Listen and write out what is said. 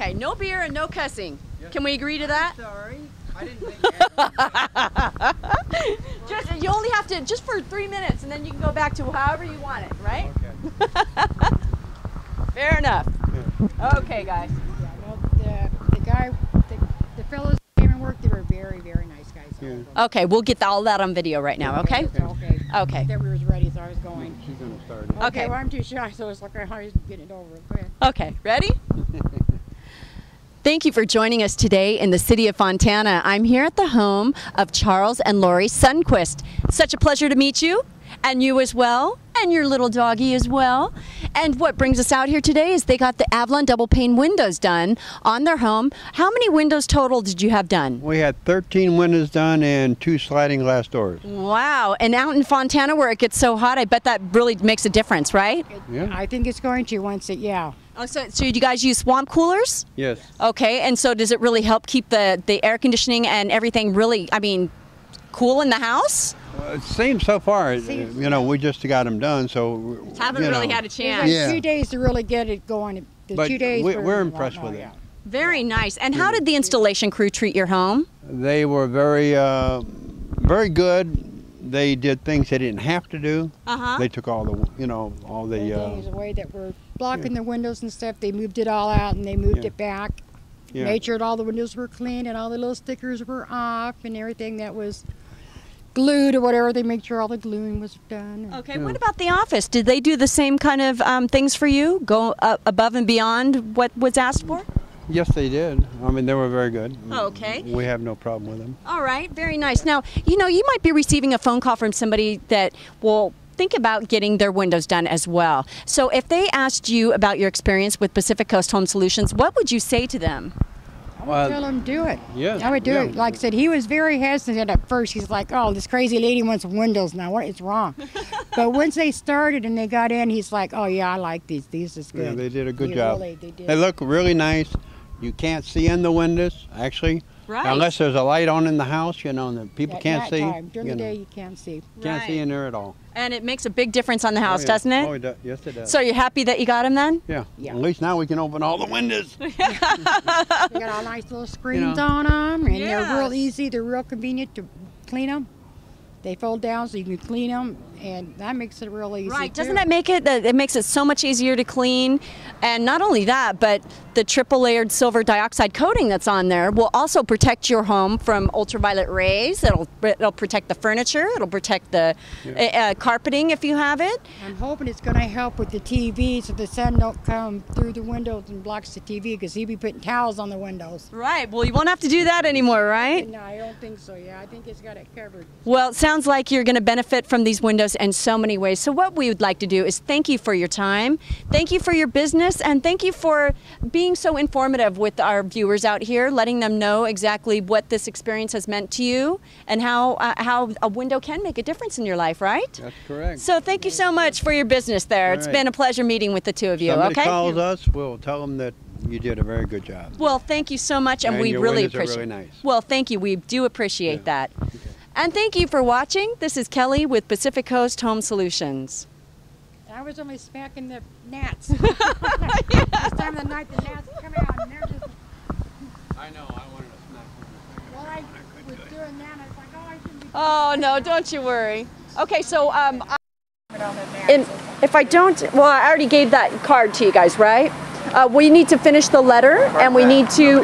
Okay, no beer and no cussing. Can we agree to that? Sorry, I didn't think. Just you only have to just for three minutes, and then you can go back to however you want it, right? Okay. Fair enough. Okay, guys. Yeah, no, the, the guy, the, the fellows came and worked, they were very, very nice guys. Yeah. Okay, we'll get all that on video right now. Okay. It's okay. Okay. That we was ready, so I was going. She's gonna start it. Okay, Okay. well, I'm too shy, so it's like I was getting it over. Go ahead. Okay, ready? Thank you for joining us today in the city of Fontana. I'm here at the home of Charles and Lori Sunquist. Such a pleasure to meet you, and you as well, and your little doggy as well. And what brings us out here today is they got the Avalon double pane windows done on their home. How many windows total did you have done? We had 13 windows done and two sliding glass doors. Wow, and out in Fontana where it gets so hot, I bet that really makes a difference, right? It- Yeah. I think it's going to once it, yeah. Oh, so, so you guys use swamp coolers? Yes. Okay, and so does it really help keep the, the air conditioning and everything really, I mean, cool in the house? Well, it seems so far, uh, Seems- you know, we just got them done, so. Haven't really know. had a chance. like Yeah. two days to really get it going. The But two days we- were, we're impressed with it. yeah. Very nice. And how did the installation crew treat your home? They were very, uh, very good. They did things they didn't have to do. Uh huh. They took all the, you know, all the. The Uh, things away that were blocking the windows and stuff, they moved it all out and they moved Yeah. it back. yeah. Made sure all the windows were clean and all the little stickers were off and everything that was glued or whatever. They made sure all the gluing was done. Okay, what about the office? Did they do the same kind of um, things for you? Go uh, above and beyond what was asked for? Yes, they did. I mean, they were very good. Oh, okay. We have no problem with them. All right, very nice. Now, you know, you might be receiving a phone call from somebody that will think about getting their windows done as well. So, if they asked you about your experience with Pacific Coast Home Solutions, what would you say to them? I would Well, tell him do it. Yeah, I would do yeah. it. Like I said, he was very hesitant at first. He's like, "Oh, this crazy lady wants windows now. What is wrong?" but once they started and they got in, he's like, "Oh yeah, I like these. These is good." Yeah, they did a good They job. Really, they did. They look really nice. You can't see in the windows, actually, Right. unless there's a light on in the house. You know, and the people At can't see. nighttime. During the know. day, you can't see. Can't see in there at all. And it makes a big difference on the house, Oh, yeah. doesn't it? Oh, it does. Yes, it does. So, you're happy that you got them then? yeah. Yeah. At least now we can open all the windows. They got all nice little screens know. on them, and they're real easy. They're real convenient to clean them. They fold down so you can clean them, and that makes it real easy. Right. Doesn't that make it that it makes it so much easier to clean? And not only that, but the triple layered silver dioxide coating that's on there will also protect your home from ultraviolet rays. It'll it'll protect the furniture. It'll protect the uh, uh, carpeting if you have it. I'm hoping it's going to help with the TV so the sun don't come through the windows and blocks the TV because he'd be putting towels on the windows. Right. Well, you won't have to do that anymore, right? No, I don't think so. Yeah, I think it's got it covered. Well, it sounds like you're going to benefit from these windows in so many ways. So, what we would like to do is thank you for your time, thank you for your business, and thank you for being so informative with our viewers out here, letting them know exactly what this experience has meant to you and how uh, how a window can make a difference in your life, right? That's correct. So, thank you so much for your business there. All It's right. been a pleasure meeting with the two of you. Somebody okay. calls us, we'll tell them that you did a very good job. Well, thank you so much, and, And we really appreciate. really nice. Well, thank you. We do appreciate Yeah. that. And thank you for watching. This is Kellie with Pacific Coast Home Solutions. I was only smacking the gnats. This time of the night, the gnats come out and they're just. I know. I wanted to smack Well, I was doing that. and I was like, oh, I shouldn't be Oh no, don't you worry. Okay, so um, I- doing all that gnats. in, if I don't, well, I already gave that card to you guys, right? Uh, we need to finish the letter, and we need to